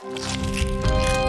you